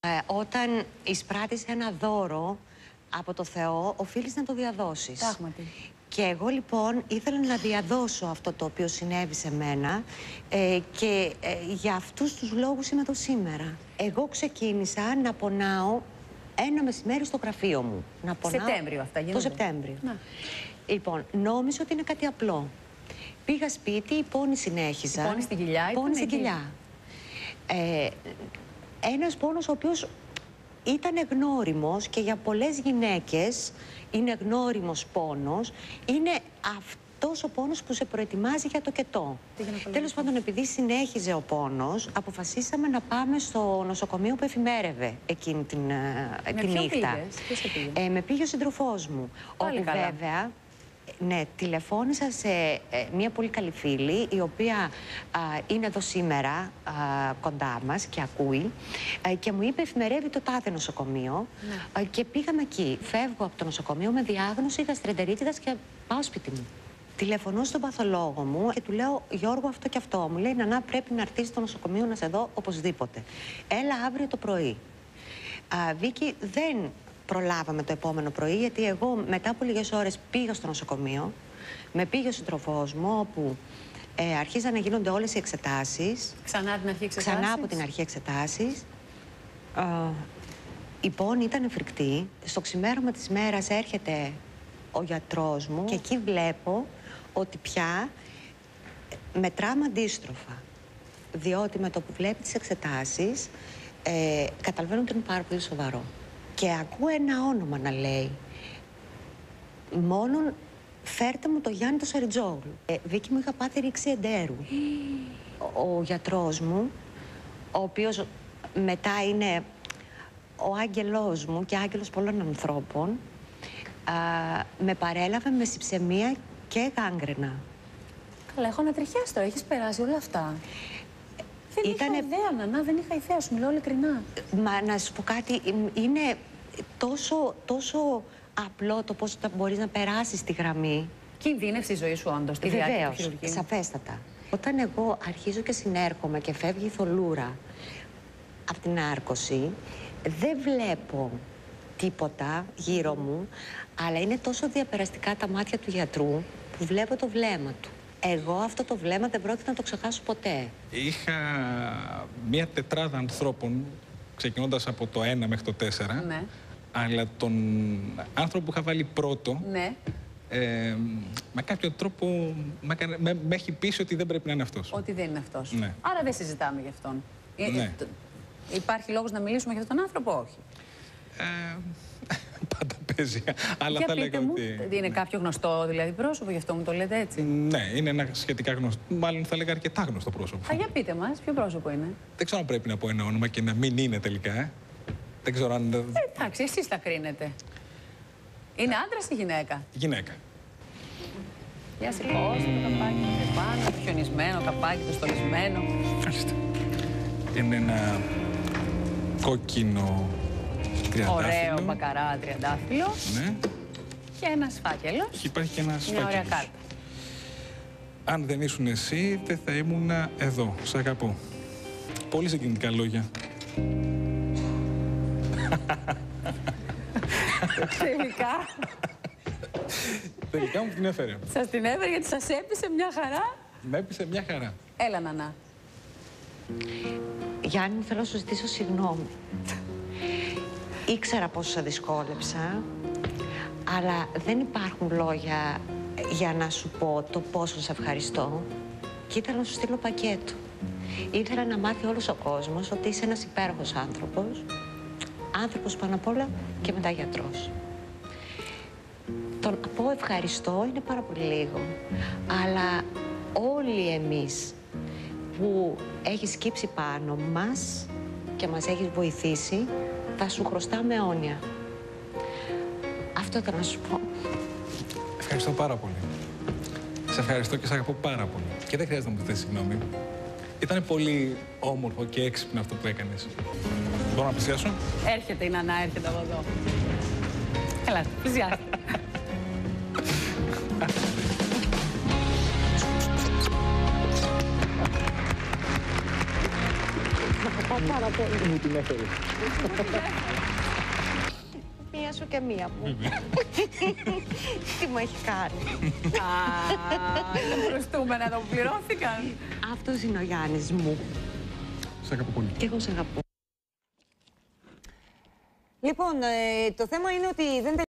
Ε, όταν εισπράττεις ένα δώρο από το Θεό, οφείλεις να το διαδώσεις. Πράγματι. Και εγώ λοιπόν ήθελα να διαδώσω αυτό το οποίο συνέβη σε μένα ε, και ε, για αυτούς τους λόγους είμαι εδώ σήμερα. Εγώ ξεκίνησα να πονάω ένα μεσημέρι στο γραφείο μου. Να πονάω Σεπτέμβριο αυτά γίνονται. Το Σεπτέμβριο. Να. Λοιπόν, νόμιζα ότι είναι κάτι απλό. Πήγα σπίτι, η πόνη συνέχιζα. Η πόνη στην κοιλιά ήταν Πόνη στην εκεί. κοιλιά. Ε, ένας πόνος ο οποίος ήταν γνώριμος και για πολλές γυναίκες είναι γνώριμος πόνος. Είναι αυτός ο πόνος που σε προετοιμάζει για το κετό. Τι γυναικολόγος. Τέλος πάντων, επειδή συνέχιζε ο πόνος, αποφασίσαμε να πάμε στο νοσοκομείο που εφημέρευε εκείνη την, ε, τη ποιον νύχτα. πήγες; Ποιος σε πήγε; Ε, με πήγε ο σύντροφός μου. Πάλι όπου καλά. βέβαια ναι, τηλεφώνησα σε ε, μια πολύ καλή φίλη, η οποία α, είναι εδώ σήμερα α, κοντά μας και ακούει ε, και μου είπε εφημερεύει το τάδε νοσοκομείο Ναι. ε, και πήγαμε εκεί. Φεύγω από το νοσοκομείο με διάγνωση γαστρεντερίτιδας και πάω σπίτι μου. Τηλεφωνώ στον παθολόγο μου και του λέω Γιώργο αυτό και αυτό. Μου λέει Νανά πρέπει να έρθεις στο νοσοκομείο να σε δω οπωσδήποτε. Έλα αύριο το πρωί. Α, Βίκυ, δεν προλάβαμε το επόμενο πρωί, γιατί εγώ μετά από λίγες ώρες πήγα στο νοσοκομείο, με πήγε ο συντροφός μου, όπου ε, αρχίζαν να γίνονται όλες οι εξετάσεις, Ξανά την αρχή εξετάσεις; ξανά από την αρχή εξετάσεις. Α, η πόνη ήταν φρικτή. Στο ξημέρωμα της μέρας έρχεται ο γιατρός μου και εκεί βλέπω ότι πια μετράμε αντίστροφα. Διότι με το που βλέπει τις εξετάσεις ε, καταλαβαίνω ότι είναι πάρα πολύ σοβαρό. Και ακούω ένα όνομα να λέει Μόνον φέρτε μου το Γιάννη το Σαριτζόγλου. Ε, Βίκυ μου είχα πάθει ρήξη εντέρου. Ο, ο γιατρός μου, ο οποίος μετά είναι ο άγγελός μου και άγγελος πολλών ανθρώπων, α, με παρέλαβε με συψεμία και γάγκρενα. Καλά, έχω ανατριχιάσει τώρα. Έχεις περάσει όλα αυτά. Δεν Ήτανε- είχα ιδέα, Νανά, δεν είχα ιδέα. Σου μιλάω ειλικρινά. Μα να σου πω κάτι, είναι τόσο, τόσο απλό το πώς θα μπορείς να περάσεις τη γραμμή. Κινδύνευσε η ζωή σου, όντως, τη διάρκεια του Βεβαίως, χειρουργείου. σαφέστατα. Όταν εγώ αρχίζω και συνέρχομαι και φεύγει η θολούρα από την άρκωση, δεν βλέπω τίποτα γύρω μου, αλλά είναι τόσο διαπεραστικά τα μάτια του γιατρού που βλέπω το βλέμμα του. Εγώ αυτό το βλέμμα δεν πρόκειται να το ξεχάσω ποτέ. Είχα μία τετράδα ανθρώπων, ξεκινώντας από το 1 μέχρι το 4, Ναι. Αλλά τον άνθρωπο που είχα βάλει πρώτο, Ναι. ε, με κάποιο τρόπο με, έκανε- με, με έχει πείσει ότι δεν πρέπει να είναι αυτός. Ότι δεν είναι αυτός. Ναι. Άρα δεν συζητάμε γι' αυτόν. Ε, Ναι. ε, τ- Υπάρχει λόγος να μιλήσουμε για αυτόν τον άνθρωπο, όχι; Ε, πάντα παίζει, αλλά Για θα πείτε λέγα μου, ότι... είναι κάποιο γνωστό δηλαδή πρόσωπο, γι' αυτό μου το λέτε έτσι; Ναι, είναι ένα σχετικά γνωστό, μάλλον θα λέγα αρκετά γνωστό πρόσωπο. Α, για πείτε μας, ποιο πρόσωπο είναι; Δεν ξέρω αν πρέπει να πω ένα όνομα και να μην είναι τελικά. ε. Δεν ξέρω αν... Ε, εντάξει, εσείς τα κρίνετε. Είναι άντρας ή γυναίκα; Γυναίκα. Για σηκώστε το καπάκι το πάνω, το χιονισμένο καπάκι, το στολισμένο. Ευχαριστώ. Είναι ένα κόκκινο τριαντάφυλλο. Ωραίο μπακαρά τριαντάφυλλο Ναι. και ένας φάκελος. Και υπάρχει και ένας Μια ωραία κάρτα. Αν δεν ήσουν εσύ, δεν θα ήμουν εδώ. Σ' αγαπώ. Πολύ συγκινητικά λόγια. Τελικά Τελικά μου την έφερε. σας την έβρε γιατί σας έπεισε μια χαρά. Με έπεισε μια χαρά. Έλα, Νανά. Γιάννη, θέλω να σου ζητήσω συγγνώμη. Ήξερα πόσο σε δυσκόλεψα, αλλά δεν υπάρχουν λόγια για να σου πω το πόσο σε ευχαριστώ. Και ήθελα να σου στείλω πακέτο. Ήθελα να μάθει όλος ο κόσμος ότι είσαι ένας υπέροχος άνθρωπος. Άνθρωπος πάνω απ' όλα και μετά γιατρός. Το να πω ευχαριστώ είναι πάρα πολύ λίγο. Αλλά όλοι εμείς που έχεις σκύψει πάνω μας και μας έχεις βοηθήσει, θα σου χρωστάμε αιώνια. Αυτό ήταν να σου πω. Ευχαριστώ πάρα πολύ. Σε ευχαριστώ και σε αγαπώ πάρα πολύ. Και δεν χρειάζεται να μου ζητήσεις συγγνώμη. Ήταν πολύ όμορφο και έξυπνο αυτό που έκανες. Μπορώ να πλησιάσω; Έρχεται η Νανά, έρχεται από εδώ. Έλα, πλησιάστε. Να πω πάρα πολύ. Μου την έφερε. Μία σου και μία μου. Τι μου έχει κάνει. Α, τα προστούμενα το πληρώθηκαν. Αυτός είναι ο Γιάννης μου. Σε αγαπώ πολύ. Και εγώ σε αγαπώ. Λοιπόν, ε, το θέμα είναι ότι δεν